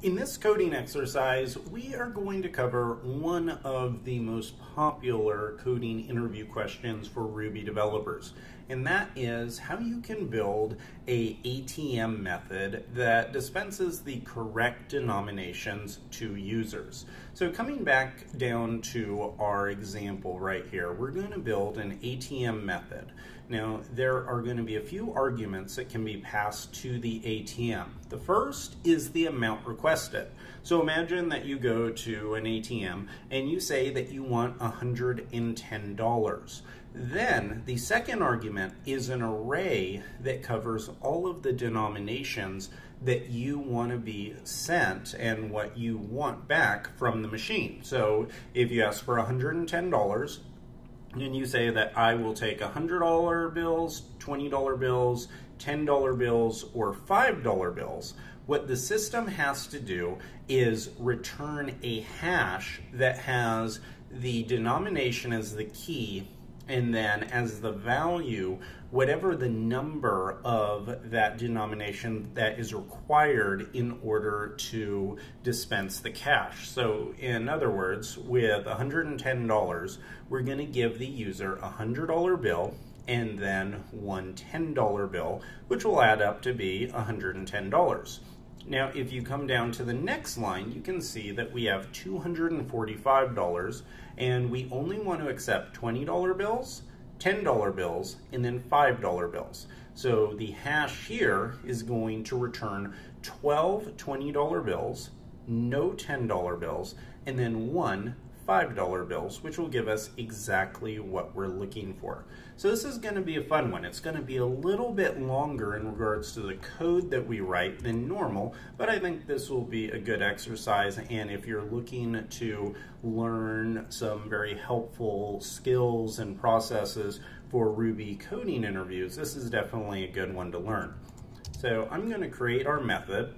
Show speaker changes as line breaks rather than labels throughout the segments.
In this coding exercise, we are going to cover one of the most popular coding interview questions for Ruby developers, and that is how you can build a ATM method that dispenses the correct denominations to users. So coming back down to our example right here, we're going to build an ATM method. Now, there are going to be a few arguments that can be passed to the ATM. The first is the amount requested. So imagine that you go to an ATM and you say that you want $110. Then the second argument is an array that covers all of the denominations that you want to be sent and what you want back from the machine. So if you ask for $110, and you say that I will take $100 bills, $20 bills, $10 bills, or $5 bills, what the system has to do is return a hash that has the denomination as the key and then as the value, whatever the number of that denomination that is required in order to dispense the cash. So in other words, with $110, we're going to give the user a $100 bill and then one $10 bill, which will add up to be $110. Now, if you come down to the next line, you can see that we have $245 and we only want to accept $20 bills, $10 bills, and then $5 bills. So the hash here is going to return 12 $20 bills, no $10 bills, and then one $5 bills, which will give us exactly what we're looking for. So this is going to be a fun one. It's going to be a little bit longer in regards to the code that we write than normal, but I think this will be a good exercise. And if you're looking to learn some very helpful skills and processes for Ruby coding interviews, this is definitely a good one to learn. So I'm going to create our method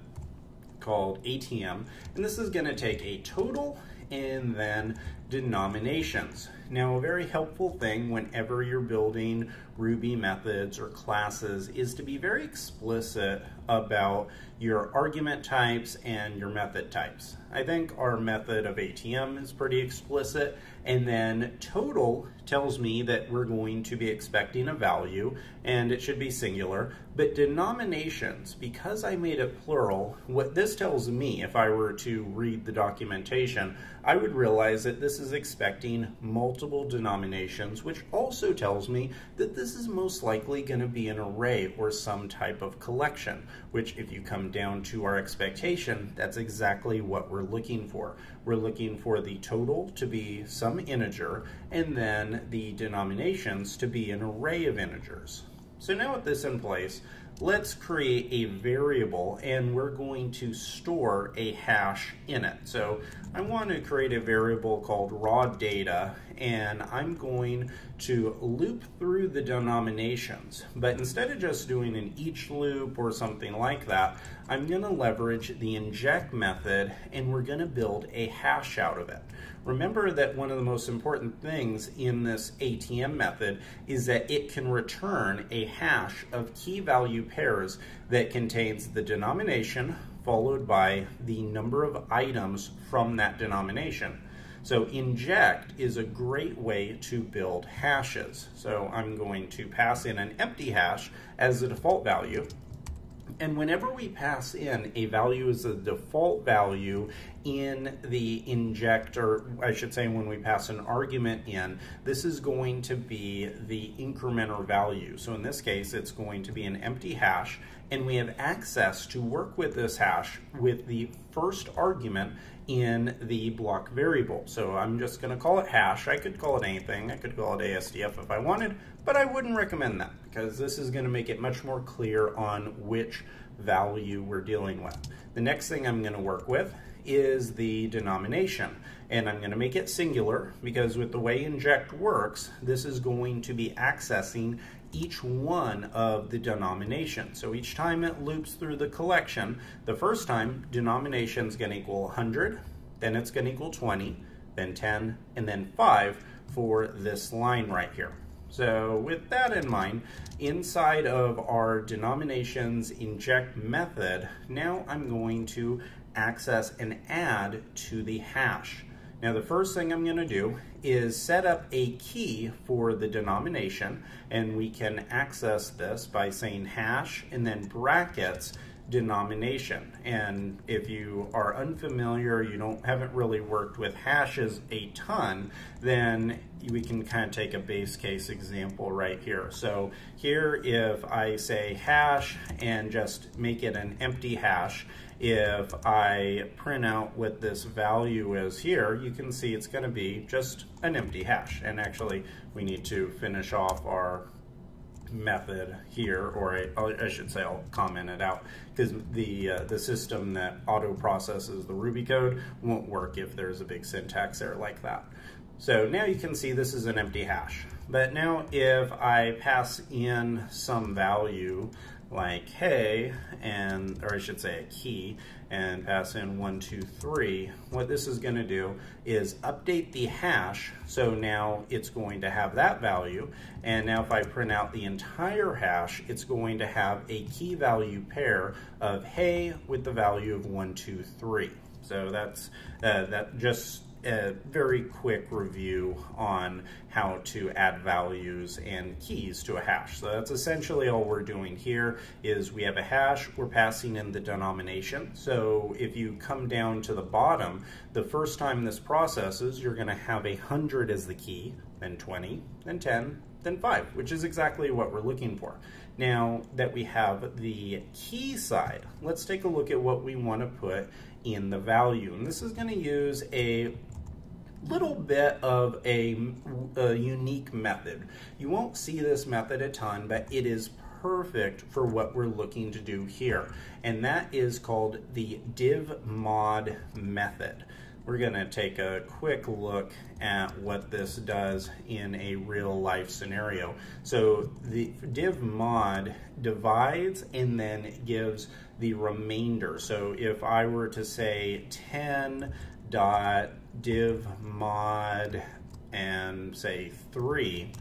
called ATM, and this is going to take a total and then denominations. Now, a very helpful thing whenever you're building Ruby methods or classes is to be very explicit about your argument types and your method types. I think our method of ATM is pretty explicit, and then total tells me that we're going to be expecting a value, and it should be singular, but denominations, because I made it plural, what this tells me, if I were to read the documentation, I would realize that this is expecting multiple denominations, which also tells me that this is most likely going to be an array or some type of collection, which if you come down to our expectation, that's exactly what we're looking for. We're looking for the total to be some integer, and then the denominations to be an array of integers. So now with this in place, let's create a variable and we're going to store a hash in it. So I want to create a variable called raw data and I'm going to loop through the denominations. But instead of just doing an each loop or something like that, I'm going to leverage the inject method and we're going to build a hash out of it. Remember that one of the most important things in this ATM method is that it can return a hash of key value pairs that contains the denomination followed by the number of items from that denomination. So inject is a great way to build hashes. So I'm going to pass in an empty hash as the default value and whenever we pass in a value as a default value in the inject, or I should say when we pass an argument in, this is going to be the incrementer value. So in this case, it's going to be an empty hash, and we have access to work with this hash with the first argument in the block variable. So I'm just going to call it hash. I could call it anything. I could call it ASDF if I wanted, but I wouldn't recommend that because this is going to make it much more clear on which value we're dealing with. The next thing I'm going to work with is the denomination. And I'm going to make it singular because with the way inject works, this is going to be accessing each one of the denominations. So each time it loops through the collection, the first time denomination is going to equal 100, then it's going to equal 20, then 10, and then 5 for this line right here. So with that in mind, inside of our denominations inject method, now I'm going to access and add to the hash. Now the first thing I'm going to do is set up a key for the denomination and we can access this by saying hash and then brackets denomination. And if you are unfamiliar, you don't haven't really worked with hashes a ton, then we can kind of take a base case example right here. So here, if I say hash and just make it an empty hash, if I print out what this value is here, you can see it's going to be just an empty hash. And actually, we need to finish off our method here, or I, I should say I'll comment it out, because the, uh, the system that auto processes the Ruby code won't work if there's a big syntax error like that. So now you can see this is an empty hash. But now if I pass in some value like hey, and or I should say a key, and pass in one, two, three, what this is going to do is update the hash. So now it's going to have that value. And now if I print out the entire hash, it's going to have a key value pair of hey with the value of one, two, three. So that's uh, that just a very quick review on how to add values and keys to a hash. So that's essentially all we're doing here is we have a hash, we're passing in the denomination. So if you come down to the bottom, the first time this processes, you're gonna have a 100 as the key, then 20, then 10, then 5, which is exactly what we're looking for. Now that we have the key side, let's take a look at what we want to put in the value. And this is going to use a little bit of a, a, unique method. You won't see this method a ton, but it is perfect for what we're looking to do here. And that is called the divmod method. We're going to take a quick look at what this does in a real life scenario. So the divmod divides and then gives the remainder. So if I were to say 10 dot div mod and say 3,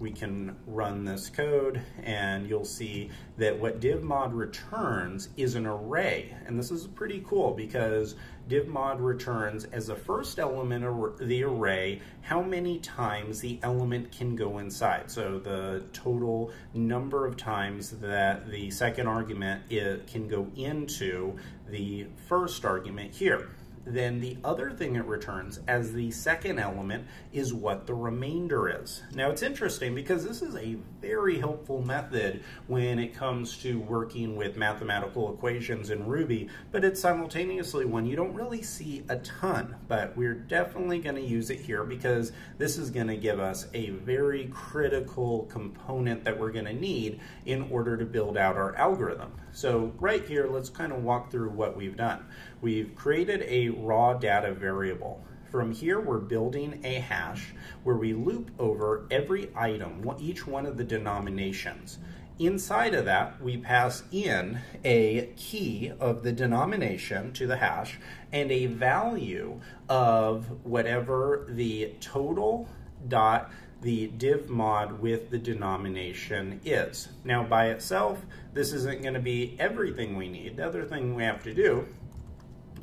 we can run this code and you'll see that what divmod returns is an array. And this is pretty cool because divmod returns as the first element of the array how many times the element can go inside. So the total number of times that the second argument can go into the first argument here then the other thing it returns as the second element is what the remainder is. Now it's interesting because this is a very helpful method when it comes to working with mathematical equations in Ruby, but it's simultaneously one you don't really see a ton, but we're definitely going to use it here because this is going to give us a very critical component that we're going to need in order to build out our algorithm. So right here, let's kind of walk through what we've done. We've created a raw data variable. From here, we're building a hash where we loop over every item, each one of the denominations. Inside of that, we pass in a key of the denomination to the hash and a value of whatever the total dot the divmod with the denomination is. Now by itself, this isn't going to be everything we need. The other thing we have to do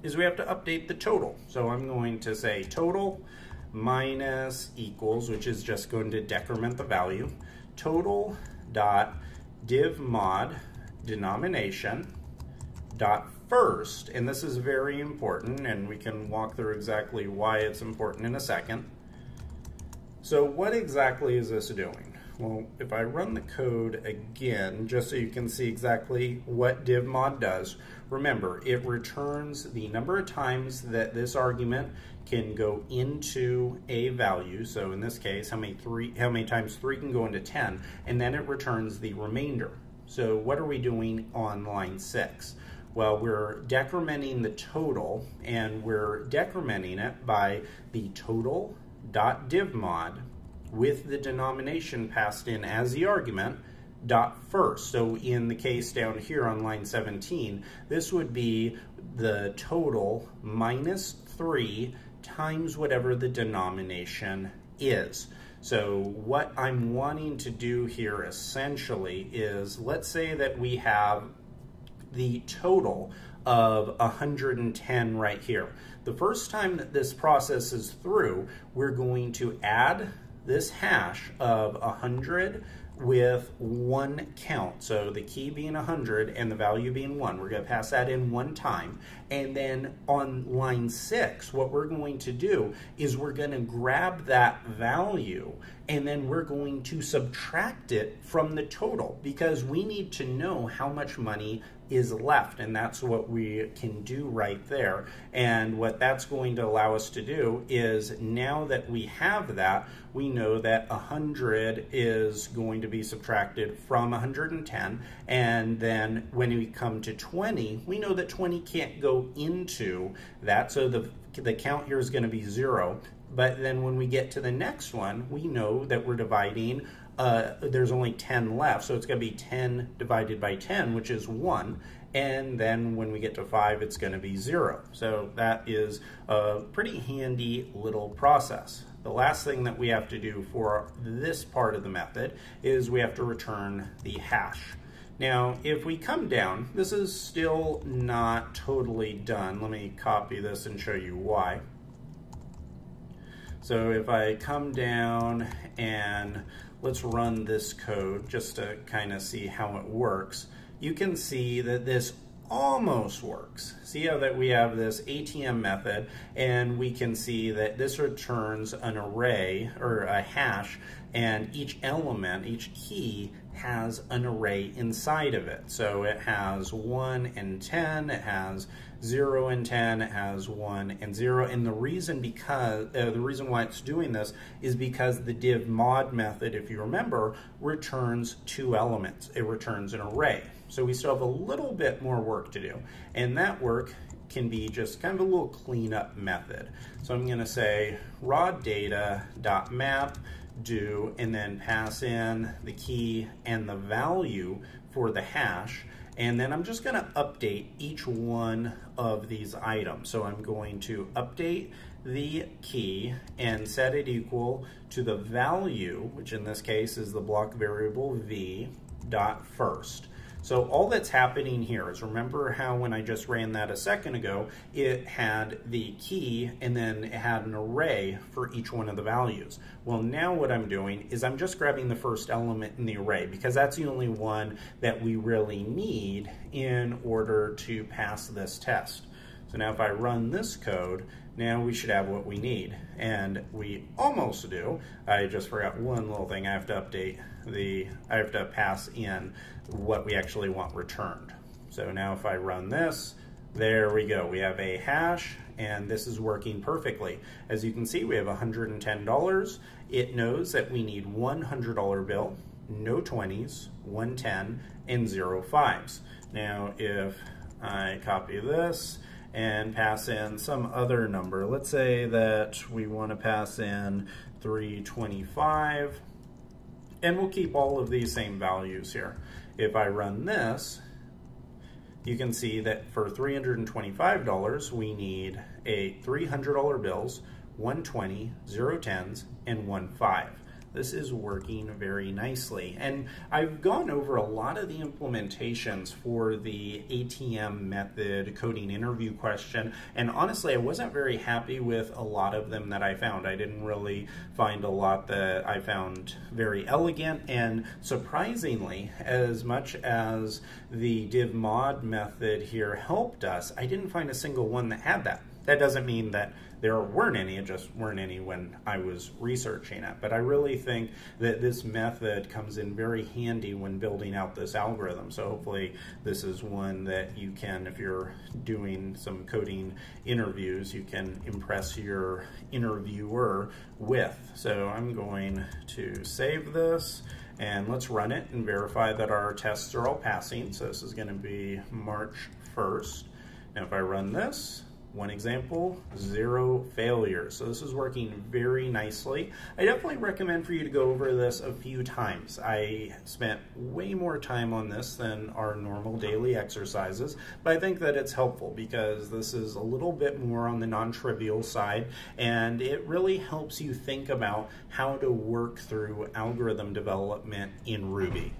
is we have to update the total. So I'm going to say total minus equals, which is just going to decrement the value, total dot divmod denomination dot first, and this is very important, and we can walk through exactly why it's important in a second. So what exactly is this doing? Well, if I run the code again, just so you can see exactly what divmod does, remember, it returns the number of times that this argument can go into a value. So in this case, how many three, how many times three can go into 10, and then it returns the remainder. So what are we doing on line six? Well, we're decrementing the total, and we're decrementing it by the total dot divmod with the denomination passed in as the argument dot first. So in the case down here on line 17, this would be the total minus 3 times whatever the denomination is. So what I'm wanting to do here essentially is, let's say that we have the total of 110 right here. The first time that this process is through, we're going to add this hash of 100 with one count. So the key being 100 and the value being 1. We're going to pass that in one time. And then on line 6, what we're going to do is we're going to grab that value and then we're going to subtract it from the total because we need to know how much money is left and that's what we can do right there. And what that's going to allow us to do is now that we have that we know that 100 is going to be subtracted from 110 and then when we come to 20 we know that 20 can't go into that so the the count here is going to be zero. But then when we get to the next one, we know that we're dividing, uh, there's only 10 left, so it's going to be 10 divided by 10, which is 1. And then when we get to 5, it's going to be 0. So that is a pretty handy little process. The last thing that we have to do for this part of the method is we have to return the hash. Now, if we come down, this is still not totally done. Let me copy this and show you why. So if I come down and let's run this code just to kind of see how it works, you can see that this almost works. See how that we have this ATM method and we can see that this returns an array or a hash and each element, each key has an array inside of it. So it has 1 and 10, it has 0 and 10, it has 1 and 0. And the reason because uh, the reason why it's doing this is because the divmod method, if you remember, returns two elements. It returns an array. So we still have a little bit more work to do. And that work can be just kind of a little cleanup method. So I'm going to say raw data dot map do and then pass in the key and the value for the hash and then I'm just going to update each one of these items. So I'm going to update the key and set it equal to the value, which in this case is the block variable v dot first. So all that's happening here is remember how when I just ran that a second ago, it had the key and then it had an array for each one of the values. Well, now what I'm doing is I'm just grabbing the first element in the array because that's the only one that we really need in order to pass this test. So now if I run this code, now we should have what we need. And we almost do. I just forgot one little thing. I have to update the, I have to pass in what we actually want returned. So now if I run this, there we go. We have a hash and this is working perfectly. As you can see, we have $110. It knows that we need $100 bill, no 20s, 110, and zero fives. Now if I copy this, and pass in some other number. Let's say that we want to pass in 325 and we'll keep all of these same values here. If I run this, you can see that for $325 we need a $300 bills, 120, 010s, and 15. This is working very nicely. And I've gone over a lot of the implementations for the ATM method coding interview question. And honestly, I wasn't very happy with a lot of them that I found. I didn't really find a lot that I found very elegant. And surprisingly, as much as the divmod method here helped us, I didn't find a single one that had that. That doesn't mean that there weren't any, it just weren't any when I was researching it. But I really think that this method comes in very handy when building out this algorithm. So hopefully this is one that you can, if you're doing some coding interviews, you can impress your interviewer with. So I'm going to save this and let's run it and verify that our tests are all passing. So this is going to be March 1st. Now if I run this, one example, zero failures. So this is working very nicely. I definitely recommend for you to go over this a few times. I spent way more time on this than our normal daily exercises, but I think that it's helpful because this is a little bit more on the non-trivial side and it really helps you think about how to work through algorithm development in Ruby.